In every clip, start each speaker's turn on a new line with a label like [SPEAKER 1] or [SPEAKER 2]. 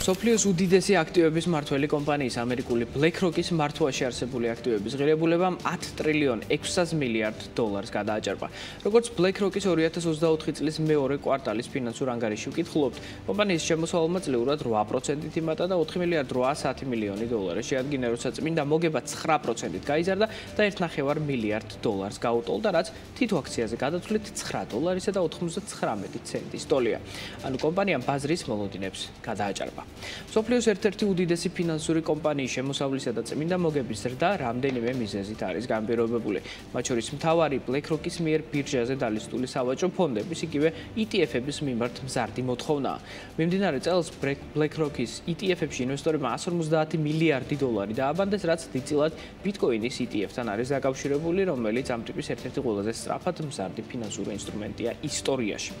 [SPEAKER 1] სოფლიოს უდიდესი აქტივების მართველი კომპანიის ამერიკული BlackRock-ის მართვაში არსებული აქტივების ღირებულებამ 10 ტრილიონ 600 მილიარდ დოლარს გადააჭარბა. როგორც BlackRock-ის 2024 წლის მეორე კვარტალის ფინანსურ ანგარიში ვკითხულობთ, კომპანიის შემოსავალმა წლიურად 8%-ით იმატა და 4 მილიარდ 810 მილიონი დოლარი შეადგინა, როცა წმინდა მოგება 9%-ით გაიზარდა და 1.5 მილიარდ დოლარს გაუტოლდა, რაც თითო აქციაზე გადათვლით 9 დოლარისა და 99 ცენტის ტოლია. ანუ კომპანიამ ბაზრის მოლოდინებს გადააჭარბა. სოფლიოს ერთ-ერთი უდიდესი ფინანსური კომპანიის შემოსავლისა და წმინდა მოგების ზრდა რამდენიმე მიზეზით არის განპირობებული. მათ შორის მთავარი BlackRock-ის მიერ ბირჟაზე დალისტული სავაჭრო ფონდების, იგივე ETF-ების მიმართ მზარდი მოთხოვნაა. მიმდინარე წელს BlackRock-ის ETF-ებში ინვესტორებმა 150 მილიარდი დოლარი დააბანდეს, რაც დიდწილად Bitcoin-ის ETF-თან არის დაკავშირებული, რომელიც ამ ტიპის ერთ-ერთი ყველაზე სწრაფად მზარდი ფინანსური ინსტრუმენტია ისტორიაში.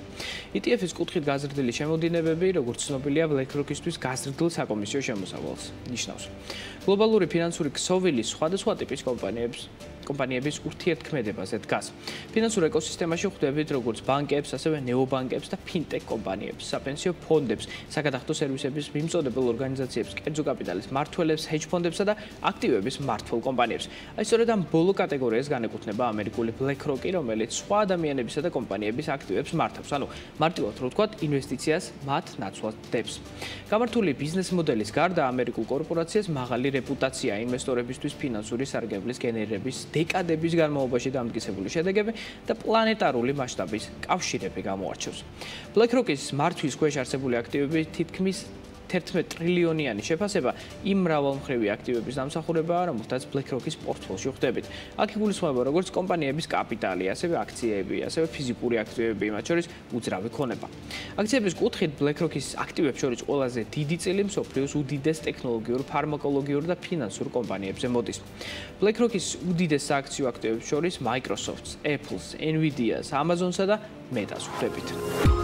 [SPEAKER 1] ETF-ის კუთხით გაზრდილი შემოდინებები, როგორც ცნობილია, BlackRock-ისთვის გაზრდილ საკომისიო შემოსავალს ნიშნავს. გლობალური ფინანსური ქსოვილი სხვადასხვა ტიპის კომპანიებს კომპანიების ურთიერთქმედებაზე დგას. ფინანსურ ეკოსისტემაში ხვდებით როგორც ბანკებს, ასევე ნეობანკებს და ფინტექ კომპანიებს, საფინანსო ფონდებს, საგადახდო სერვისების მიმწოდებელ ორგანიზაციებს, კერძო კაპიტალის მმართველებს, ჰედჯ ფონდებსა და აქტივების მმართველ კომპანიებს. აი სწორედ ამ ბოლო კატეგორიას განეკუთვნება ამერიკული BlackRock-ი, რომელიც სხვა ადამიანებისა და კომპანიების აქტივებს მართავს. ანუ მარტივად რო ვთქვათ, ინვესტიციას მათ ნაცვლად დებს. გამართული ბიზნეს მოდელის გარდა ამერიკულ კორპორაციას მაღალი რეპუტაცია ინვესტორებისთვის ფინანსური სარგებლის გენერირების დეკადების განმავლობაში დამტკიცებული შედეგები და პლანეტარული მასშტაბის კავშირები გამოარჩევს. BlackRock-ის მართვის ქვეშ არსებული აქტივები თითქმის 11 ტრილიონიანი შეფასება იმ მრავალმხრივი აქტივების დამსახურებაა, რომელთაც BlackRock-ის პორტფოლში ხვდებით. აქ იგულისხმება როგორც კომპანიების კაპიტალი, ასევე აქციები, ასევე ფიზიკური აქტივები, მათ შორის უძრავი ქონება. აქციების კუთხით BlackRock-ის აქტივებს შორის ყველაზე დიდი წილი მსოფლიოს უდიდეს ტექნოლოგიურ, ფარმაკოლოგიურ და ფინანსურ კომპანიებზე მოდის. BlackRock-ის უდიდეს სააქციო აქტივებს შორის Microsoft-ს, Apple-ს, Nvidia-ს, Amazon-სა და Meta-ს ხვდებით.